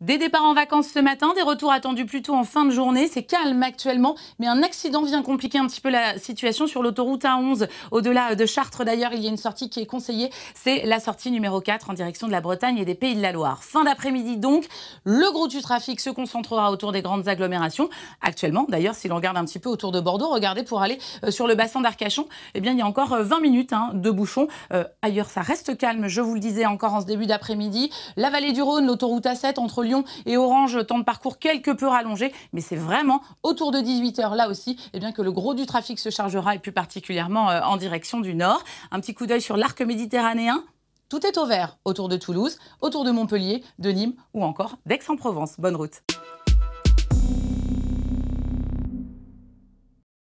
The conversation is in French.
Des départs en vacances ce matin, des retours attendus plutôt en fin de journée. C'est calme actuellement, mais un accident vient compliquer un petit peu la situation sur l'autoroute A11. Au-delà de Chartres, d'ailleurs, il y a une sortie qui est conseillée. C'est la sortie numéro 4 en direction de la Bretagne et des Pays de la Loire. Fin d'après-midi, donc, le gros du trafic se concentrera autour des grandes agglomérations. Actuellement, d'ailleurs, si l'on regarde un petit peu autour de Bordeaux, regardez pour aller euh, sur le bassin d'Arcachon, eh bien, il y a encore 20 euh, minutes hein, de bouchons. Euh, ailleurs, ça reste calme, je vous le disais encore en ce début d'après-midi. La vallée du Rhône, l'autoroute A7 entre Lyon et Orange, temps de parcours quelque peu rallongé, mais c'est vraiment autour de 18h là aussi eh bien, que le gros du trafic se chargera et plus particulièrement euh, en direction du nord. Un petit coup d'œil sur l'arc méditerranéen. Tout est au vert autour de Toulouse, autour de Montpellier, de Nîmes ou encore d'Aix-en-Provence. Bonne route.